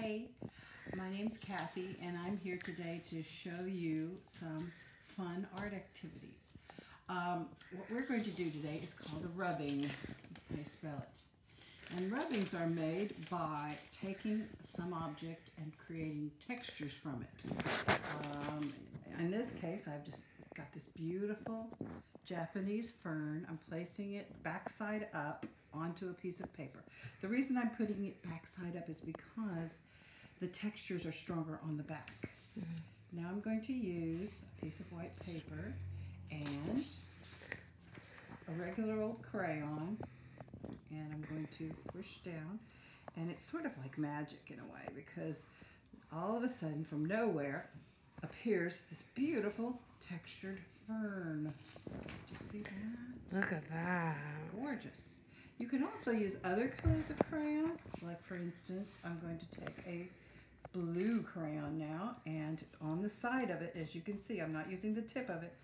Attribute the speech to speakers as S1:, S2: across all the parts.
S1: Hi, my name's Cathie and I'm here today to show you some fun art activities. Um, what we're going to do today is called a rubbing. How you spell it. And rubbings are made by taking some object and creating textures from it. Um, in this case, I've just got this beautiful Japanese fern. I'm placing it backside up onto a piece of paper. The reason I'm putting it backside up is because the textures are stronger on the back. Mm -hmm. Now I'm going to use a piece of white paper and a regular old crayon and I'm going to push down and it's sort of like magic in a way because all of a sudden from nowhere appears this beautiful textured fern. Did you see that?
S2: Look at that.
S1: Gorgeous. You can also use other colors of crayon. Like for instance, I'm going to take a blue crayon now and on the side of it, as you can see, I'm not using the tip of it.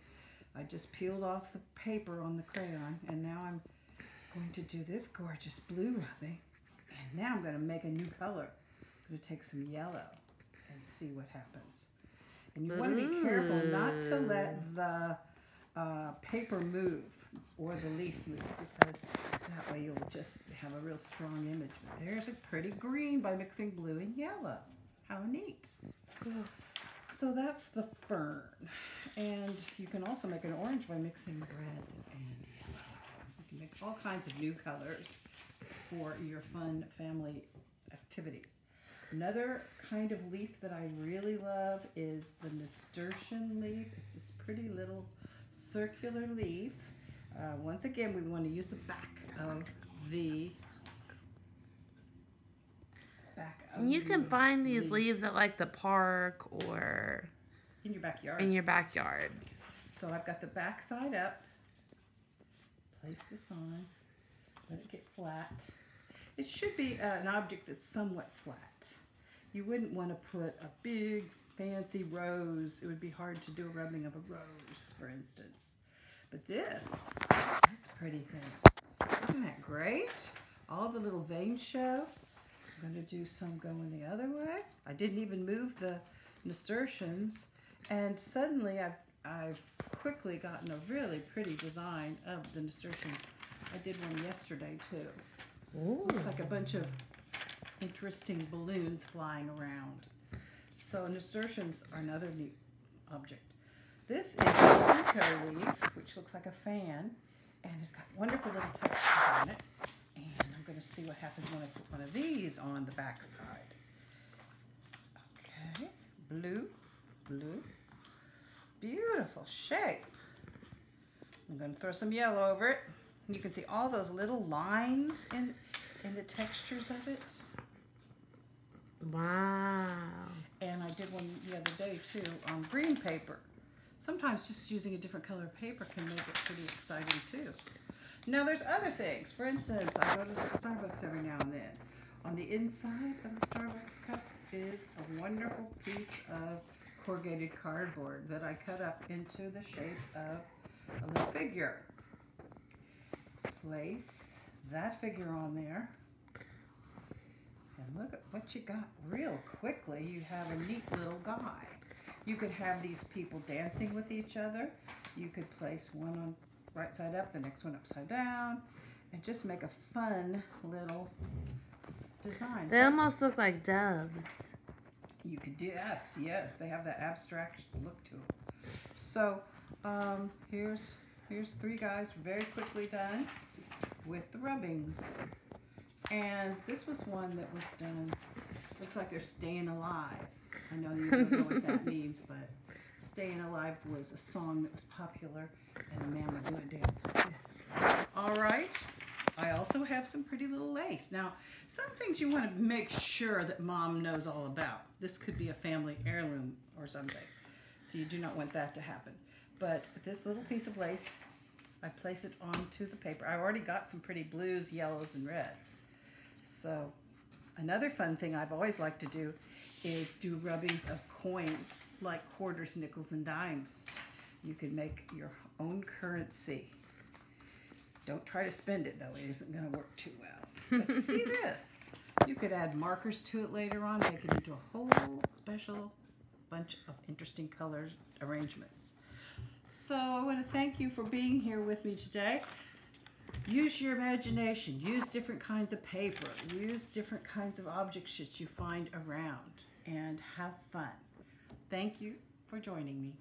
S1: I just peeled off the paper on the crayon and now I'm going to do this gorgeous blue rubbing. And now I'm going to make a new color. I'm going to take some yellow and see what happens. And you want to be careful not to let the uh, paper move or the leaf move because that way you'll just have a real strong image. But there's a pretty green by mixing blue and yellow. How neat. So that's the fern. And you can also make an orange by mixing red and yellow. You can make all kinds of new colors for your fun family activities. Another kind of leaf that I really love is the nasturtium leaf. It's this pretty little circular leaf. Uh, once again, we want to use the back of the
S2: back of You can find these leaf. leaves at like the park or
S1: in your backyard.
S2: In your backyard.
S1: So I've got the back side up. Place this on. Let it get flat. It should be uh, an object that's somewhat flat. You wouldn't want to put a big fancy rose. It would be hard to do a rubbing of a rose, for instance. But this, this pretty thing. Isn't that great? All the little veins show. I'm going to do some going the other way. I didn't even move the nasturtiums. And suddenly I've, I've quickly gotten a really pretty design of the nasturtiums. I did one yesterday too. Ooh. Looks like a bunch of interesting balloons flying around. So nasturtiums are another neat object. This is a leaf, which looks like a fan, and it's got wonderful little textures on it. And I'm going to see what happens when I put one of these on the back side. Okay, blue, blue. Beautiful shape. I'm going to throw some yellow over it. You can see all those little lines in, in the textures of it.
S2: Wow.
S1: And I did one the other day too on green paper. Sometimes just using a different color paper can make it pretty exciting too. Now there's other things. For instance, I go to Starbucks every now and then. On the inside of the Starbucks cup is a wonderful piece of corrugated cardboard that I cut up into the shape of a little figure. Place that figure on there. And look at what you got real quickly. You have a neat little guy. You could have these people dancing with each other. You could place one on right side up, the next one upside down, and just make a fun little design.
S2: They so, almost look like doves.
S1: You could do, yes, yes, they have that abstract look to them. So, um, here's, here's three guys very quickly done with the rubbings. And this was one that was done, looks like they're staying alive. I know you don't know what that means, but Staying Alive was a song that was popular, and a man would do a dance like this. All right. I also have some pretty little lace. Now, some things you want to make sure that mom knows all about. This could be a family heirloom or something, so you do not want that to happen. But this little piece of lace, I place it onto the paper. I already got some pretty blues, yellows, and reds. So another fun thing I've always liked to do is do rubbings of coins like quarters, nickels, and dimes. You can make your own currency. Don't try to spend it though, it isn't going to work too well. But see this. You could add markers to it later on, make it into a whole special bunch of interesting color arrangements. So I want to thank you for being here with me today. Use your imagination, use different kinds of paper, use different kinds of objects that you find around, and have fun. Thank you for joining me.